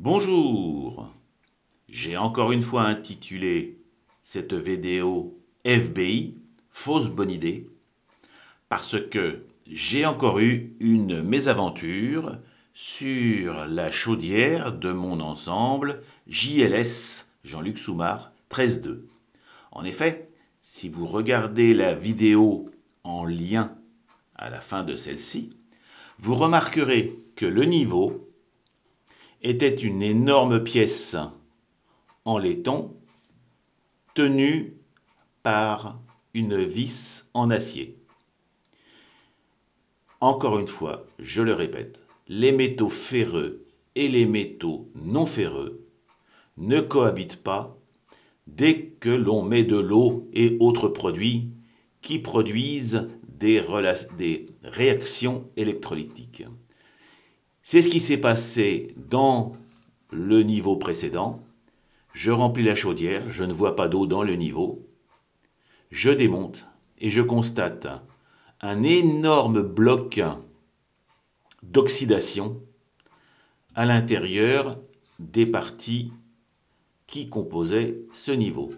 Bonjour J'ai encore une fois intitulé cette vidéo FBI, fausse bonne idée, parce que j'ai encore eu une mésaventure sur la chaudière de mon ensemble JLS Jean-Luc Soumar 13.2. En effet, si vous regardez la vidéo en lien à la fin de celle-ci, vous remarquerez que le niveau était une énorme pièce en laiton tenue par une vis en acier. Encore une fois, je le répète, les métaux ferreux et les métaux non ferreux ne cohabitent pas dès que l'on met de l'eau et autres produits qui produisent des, des réactions électrolytiques. C'est ce qui s'est passé dans le niveau précédent. Je remplis la chaudière, je ne vois pas d'eau dans le niveau. Je démonte et je constate un énorme bloc d'oxydation à l'intérieur des parties qui composaient ce niveau.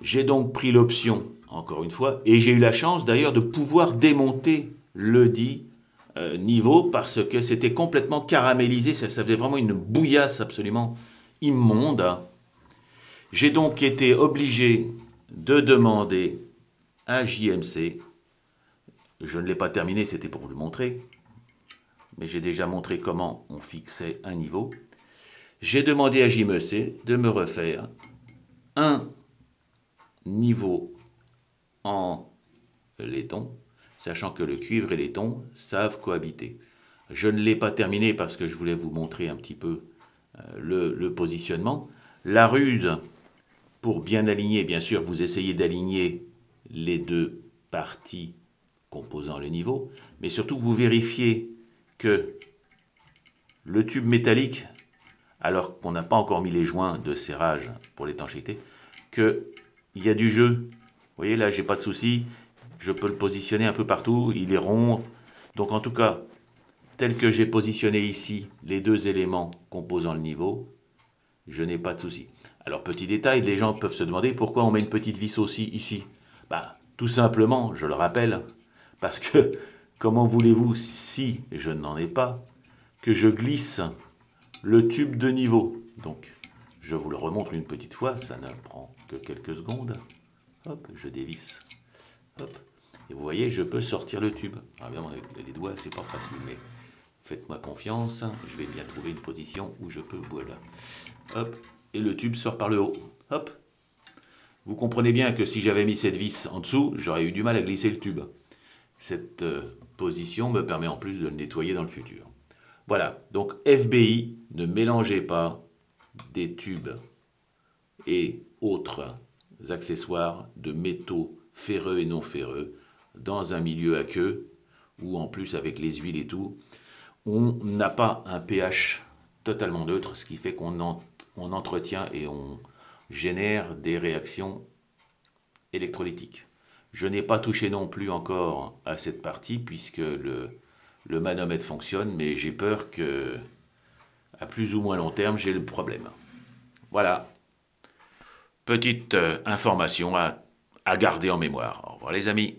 J'ai donc pris l'option, encore une fois, et j'ai eu la chance d'ailleurs de pouvoir démonter le dit euh, niveau parce que c'était complètement caramélisé, ça, faisait vraiment une bouillasse absolument immonde. J'ai donc été obligé de demander à JMC, je ne l'ai pas terminé, c'était pour vous le montrer, mais j'ai déjà montré comment on fixait un niveau. J'ai demandé à JMC de me refaire un niveau en laiton sachant que le cuivre et les tons savent cohabiter. Je ne l'ai pas terminé parce que je voulais vous montrer un petit peu euh, le, positionnement. La ruse, pour bien aligner, bien sûr, vous essayez d'aligner les deux parties composant le niveau, mais surtout vous vérifiez que le tube métallique, alors qu'on n'a pas encore mis les joints de serrage pour l'étanchéité, qu'il y a du jeu. Vous voyez là, j'ai pas de souci, je peux le positionner un peu partout, il est rond. Donc en tout cas, tel que j'ai positionné ici les deux éléments composant le niveau, je n'ai pas de souci. Alors petit détail, les gens peuvent se demander pourquoi on met une petite vis aussi ici. Bah, tout simplement, je le rappelle, parce que comment voulez-vous, si je n'en ai pas, que je glisse le tube de niveau? Donc, je vous le remontre une petite fois, ça ne prend que quelques secondes. Hop, je dévisse. Et vous voyez, je peux sortir le tube. Alors évidemment, avec les doigts, c'est pas facile, mais faites-moi confiance. Je vais bien trouver une position où je peux, voilà. Hop, et le tube sort par le haut. Hop. Vous comprenez bien que si j'avais mis cette vis en dessous, j'aurais eu du mal à glisser le tube. Cette euh, position me permet en plus de le nettoyer dans le futur. Voilà, donc FBI, ne mélangez pas des tubes et autres accessoires de métaux ferreux et non ferreux dans un milieu aqueux, ou en plus avec les huiles et tout, on n'a pas un pH totalement neutre, ce qui fait qu'on on entretient et on génère des réactions électrolytiques. Je n'ai pas touché non plus encore à cette partie puisque le, le manomètre fonctionne, mais j'ai peur que à plus ou moins long terme, j'ai le problème. Voilà. Petite euh, information à, à garder en mémoire. Au revoir les amis.